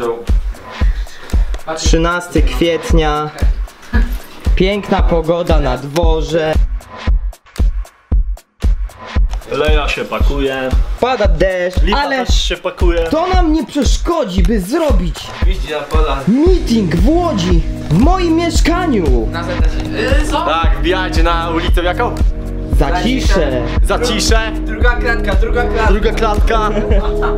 wziął. 13 kwietnia. Piękna pogoda na dworze. Leja się pakuje, Pada deszcz, Lipa ale też się pakuje. to nam nie przeszkodzi, by zrobić Widzi na pola. meeting w Łodzi, w moim mieszkaniu. Na zewnętrznie. Yy, co? Tak, wbijajcie na ulicę jaką? Zaciszę. Zaciszę, Druga kratka, druga kratka. druga klatka.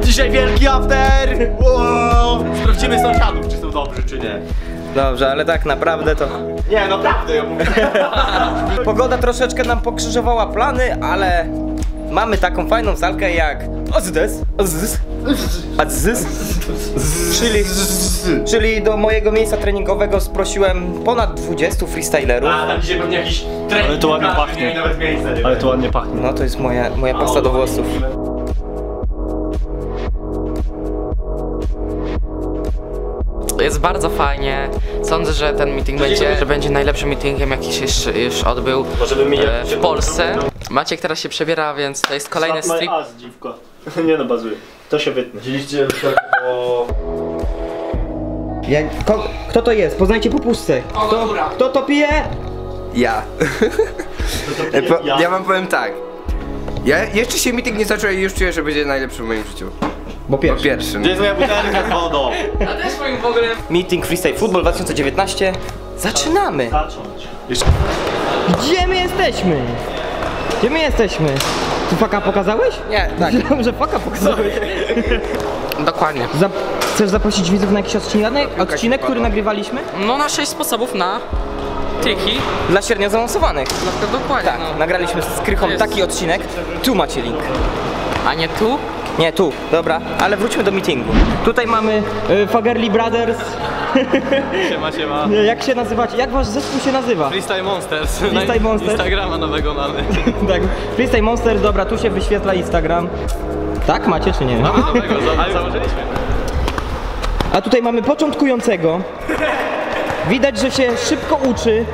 Dzisiaj wielki after! Wow. Sprawdzimy sąsiadów, czy są dobrzy, czy nie. Dobrze, ale tak naprawdę to... Nie, naprawdę, ja mówię. Pogoda troszeczkę nam pokrzyżowała plany, ale mamy taką fajną salkę jak Ozdys, Ozdys, czyli, czyli do mojego miejsca treningowego sprosiłem ponad 20 freestylerów. A, tam dzisiaj pewnie jakiś trening. Ale to ładnie pachnie. nie, nawet miejsca, Ale to ładnie pachnie. No to jest moja, moja pasta do włosów. Jest bardzo fajnie. Sądzę, że ten meeting będzie, że będzie najlepszym meetingiem, jaki się już, już odbył e, w Polsce. Maciek teraz się przebiera, więc to jest kolejny Slap my strip. ass, dziwko. Nie no, bazuje. To się wytnie. Widzieliście o... Ja, ko, kto to jest? Poznajcie po pustce. Kto, kto to pije? Ja. Ja. Po, ja wam powiem tak. Ja jeszcze się meeting nie zaczął i już czuję, że będzie najlepszy w moim życiu. Bo Po pierwszy. pierwszym. Gdzie jest moja butelka z wodą? A też moim w ogóle Meeting Freestyle Football 2019. Zaczynamy. Zacząć. Gdzie my jesteśmy? Gdzie my jesteśmy? Ty faka pokazałeś? Nie, tak. Myślałem, że faka pokazałeś. Dokładnie. Zap chcesz zaprosić widzów na jakiś odcinek, odcinek który nagrywaliśmy? No na 6 sposobów na triki. Dla średnio zaawansowanych. Przykład dokładnie. Tak, no. nagraliśmy z Krychą Jest. taki odcinek. Tu macie link. A nie tu? Nie, tu, dobra, ale wróćmy do meetingu. Tutaj mamy y, Fagerli Brothers. Siema, siema. Jak się nazywacie? Jak wasz zespół się nazywa? Freestyle Monsters. Freestyle Monsters. Instagrama nowego mamy. tak, Freestyle Monsters, dobra, tu się wyświetla Instagram. Tak, macie czy nie? Mamy nowego, za- założyliśmy. A tutaj mamy początkującego. Widać, że się szybko uczy.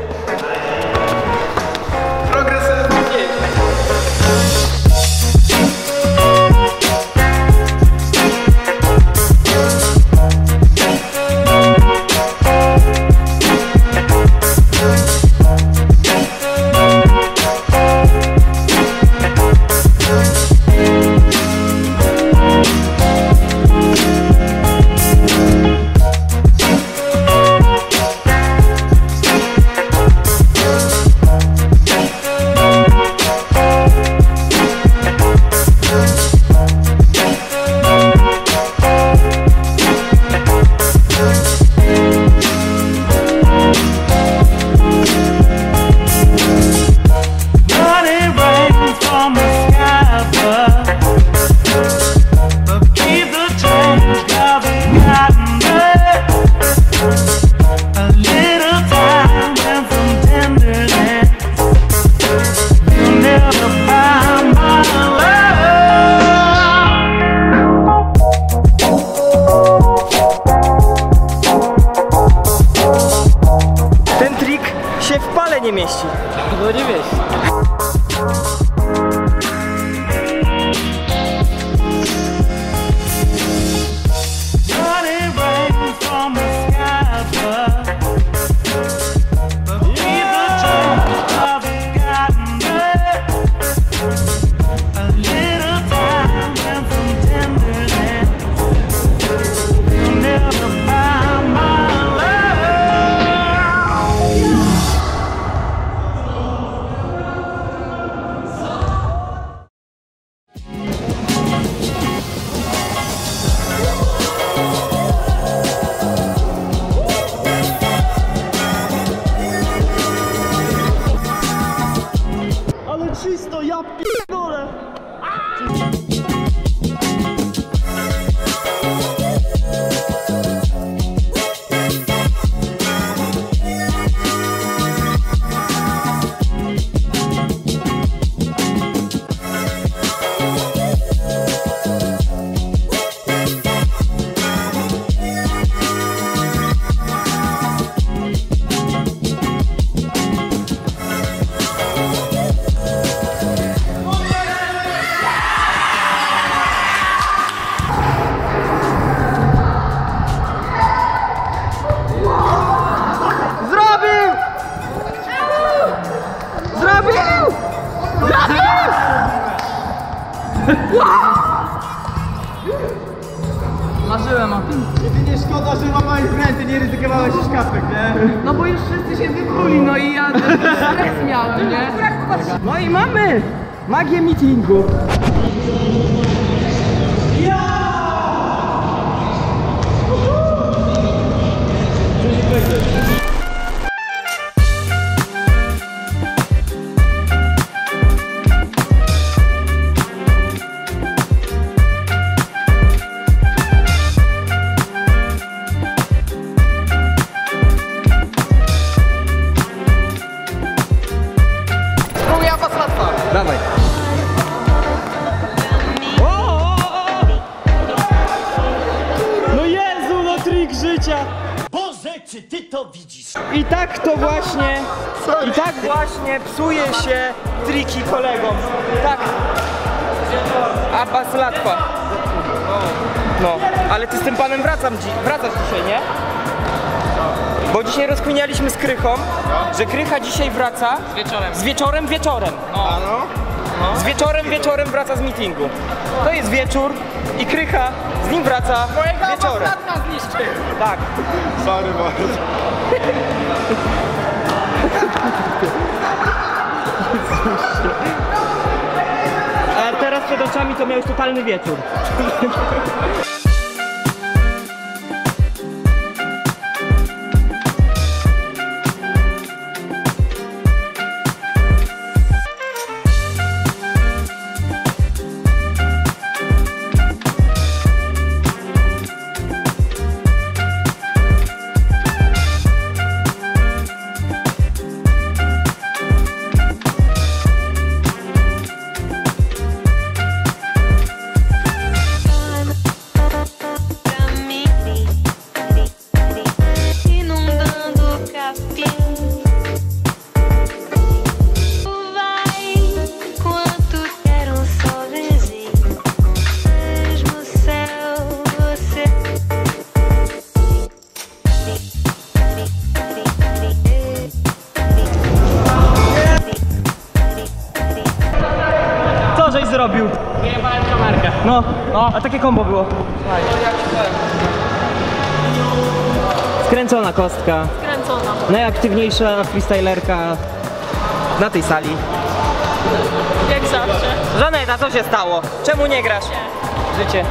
Marzyłem o tym. Jedynie szkoda, że łamałeś pręty, nie ryzykowałeś no, szkapek, nie? No bo już wszyscy się wybruli, no i ja stres miałem, nie? No i mamy magię meetingu. Czy ty to widzisz? I tak to właśnie, i tak właśnie psuje się triki kolegom. Tak. Abbas Latwa. No, ale ty z tym panem wracam, dzi- wracasz dzisiaj, nie? Bo dzisiaj rozkminialiśmy z Krychą, że Krycha dzisiaj wraca Wieczorem. z wieczorem wieczorem. Z wieczorem wieczorem wraca z meetingu. To jest wieczór i Krycha z nim wraca wieczorem. Tak. Sorry bardzo. A teraz przed oczami to miałeś totalny wieczór. Zrobił? Wyjebałem kamerkę. No, no, a takie kombo było. Skręcona kostka. Kręcona. Najaktywniejsza freestylerka na tej sali. Jak zawsze. Żaneta, co się stało? Czemu nie grasz? Życie.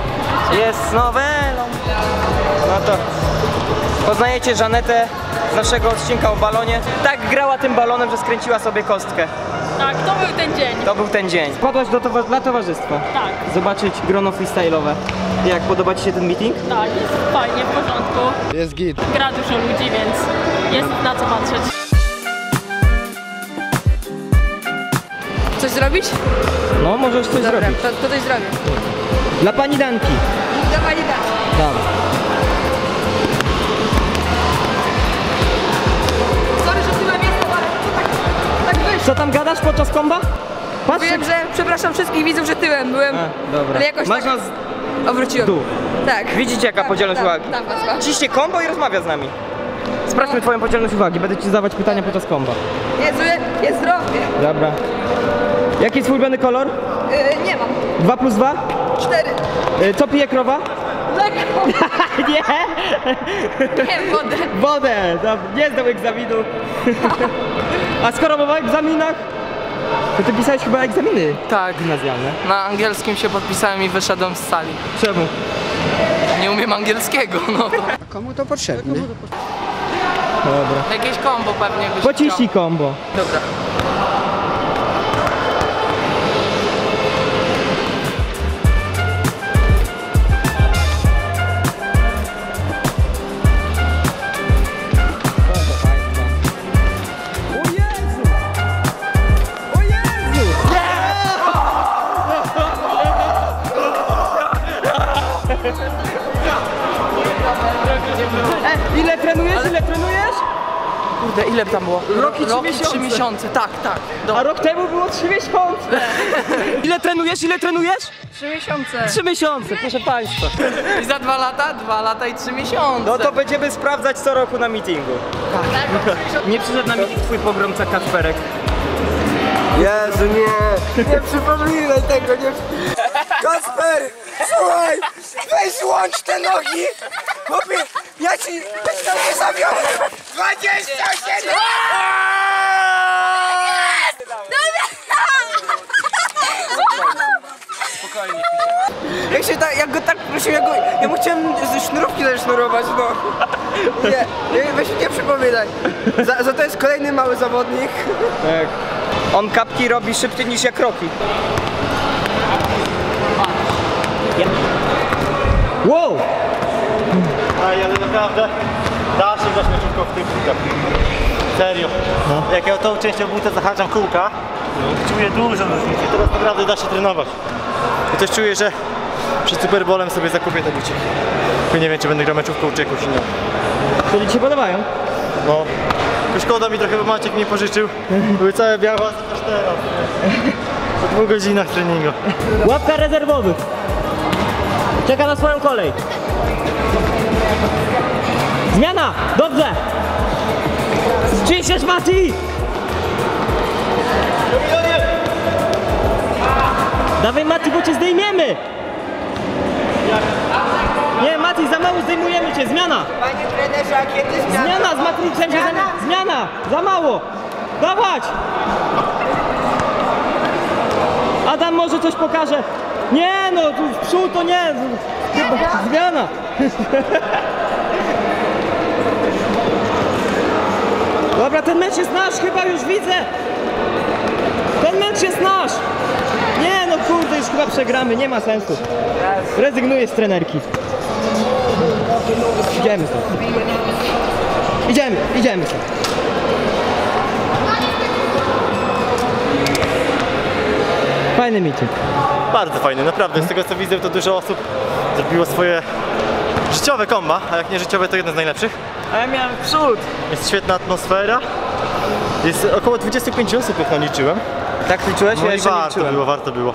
Jest nowelą. No to poznajecie Żanetę z naszego odcinka o balonie. Tak grała tym balonem, że skręciła sobie kostkę. Tak, to był ten dzień. To był ten dzień. Wpadłaś do towa- dla towarzystwa. Tak, Zobaczyć grono freestyle'owe. Jak podoba Ci się ten meeting? tak, jest fajnie, w porządku. Jest git. Gra dużo ludzi, więc jest na co patrzeć. Coś zrobić? No, możesz coś zrobić. to, to coś zrobię. Dla Pani Danki. Dawaj, tak. Dobra. Co tam gadasz podczas komba? Patrz, Wiem, że przepraszam wszystkich widzów, że tyłem byłem, A, dobra. ale jakoś Masz tak nas obróciłem. Tak. Widzicie jaka Tam, podzielność tam, uwagi. Tam was ma. Ciśnie kombo i rozmawia z nami. Sprawdźmy twoją podzielność uwagi, będę ci zadawać pytania podczas komba. Jezu, jest zdrowie. Dobra. Jaki jest twój ulubiony kolor? Yy, nie mam. 2 plus 2? Cztery. Y, Co pije krowa? Lekko. Nie! Nie, wodę. Wodę! No, Nie zdał egzaminu. A skoro mowa o egzaminach, to ty pisałeś chyba egzaminy Tak. gimnazjalne. Na angielskim się podpisałem i wyszedłem z sali. Czemu? Nie umiem angielskiego, no to Komu to potrzebne? Dobra. jakieś kombo pewnie byś Pociśnij kombo. Dobra. E, ile trenujesz? Ile trenujesz? Kurde, ile tam było? Roki trzy Roki miesiące. trzy miesiące, tak, tak. Do... A rok temu było 3 miesiące. Ile trenujesz? Ile trenujesz? Trzy miesiące. 3 miesiące, proszę Państwa. I za dwa lata? Dwa lata i trzy miesiące. No to będziemy sprawdzać co roku na meetingu. Nie przyszedł na meeting twój pogromca Kacperek. Jezu, nie! Nie przypominaj tego, nie Kasper, słuchaj, weź łącz te nogi. Chłopie, ja ci tam nie zawiodłem. 27! Jak się tak, jak go tak prosiłem, jak, go, ja mu chciałem ze sznurówki zasznurować, no. Nie, nie, weź nie przypominaj. Za, za to jest kolejny mały zawodnik. Tak. On kapki robi szybciej niż ja kroki. Wow! Ale naprawdę da się grać meczówką w tych kółkach. Serio. Jak ja tą częścią butę zahaczam kółka, czuję dużą różnicę. Teraz naprawdę da się trenować. I też czuję, że przed Super Bowlem sobie zakupię te buciki. Tylko nie wiem, czy będę grał meczówką, czy jakąś inną. Czyli ci się podobają? No. Szkoda mi trochę, bo Maciek mi pożyczył. Były całe białe, aż teraz. Po dwóch godzinach treningu. Łapka rezerwowych. Czeka na swoją kolej. Zmiana! Dobrze! Czyściesz Mati! Dawaj Mati, bo cię zdejmiemy! Nie, Mati, za mało zdejmujemy cię, zmiana! Panie trenerze, a kiedy zmiana? Zmiana z Matrixem się Zmiana! za... Zmiana! Za mało! Dawać! Adam może coś pokaże. Nie no, tu w przód to nie. Chyba Zmiana! Dobra, ten mecz jest nasz, chyba już widzę. Ten mecz jest nasz. Nie no kurde, już chyba przegramy, nie ma sensu. Rezygnuję z trenerki. Idziemy stąd. Idziemy, idziemy stąd. Fajny meeting. Bardzo fajny, naprawdę. Z tego co widzę, to dużo osób zrobiło swoje życiowe komba, a jak nie życiowe, to jedno z najlepszych. A ja miałem przód. Jest świetna atmosfera. Jest około 25 osób, jak naliczyłem. Tak liczyłeś? No ja i warto liczyłem. było, warto było.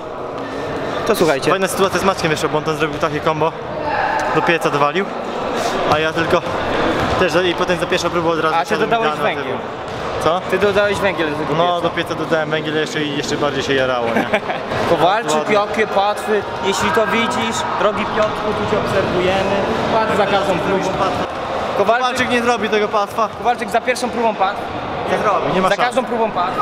To słuchajcie. Fajna sytuacja z Maćkiem jeszcze, bo on tam zrobił takie kombo, do pieca dowalił, a ja tylko też i potem za pierwszą próbę od razu A ty dodałeś węgiel. tył. Co? Ty dodałeś węgiel do tego No, pieca. do pieca dodałem węgiel jeszcze i jeszcze bardziej się jarało, nie? Kowalczyk, jakie patwy. Jeśli to widzisz, drogi Piotrku, tu cię obserwujemy. Patrz za każdą próbą. Kowalczyk, Walczyk nie zrobi tego pastwa. Kowalczyk za pierwszą próbą padł. Nie zrobi, nie ma Za szans. każdą próbą padł.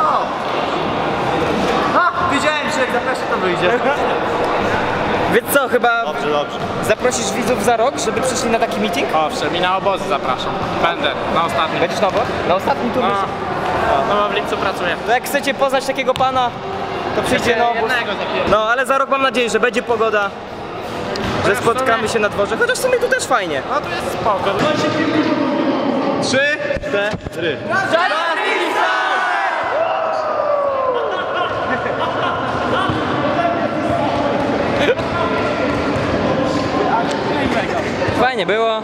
Wiedziałem, że jak za pierwszy to wyjdzie. Więc co, chyba Dobrze, dobrze. zaprosisz widzów za rok, żeby przyszli na taki meeting? Owszem, i na obozy zapraszam. Będę, na ostatnim. Będziesz na obok? Na ostatnim tu No, no bo w lipcu pracuję. To jak chcecie poznać takiego pana, to przyjdźcie na obóz. No, ale za rok mam nadzieję, że będzie pogoda, że spotkamy się na dworze. Chociaż w sumie tu też fajnie. No to jest spoko. Trzy, cztery. Fajnie było,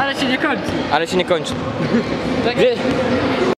Ale się nie kończy. ale się nie kończy. Wie,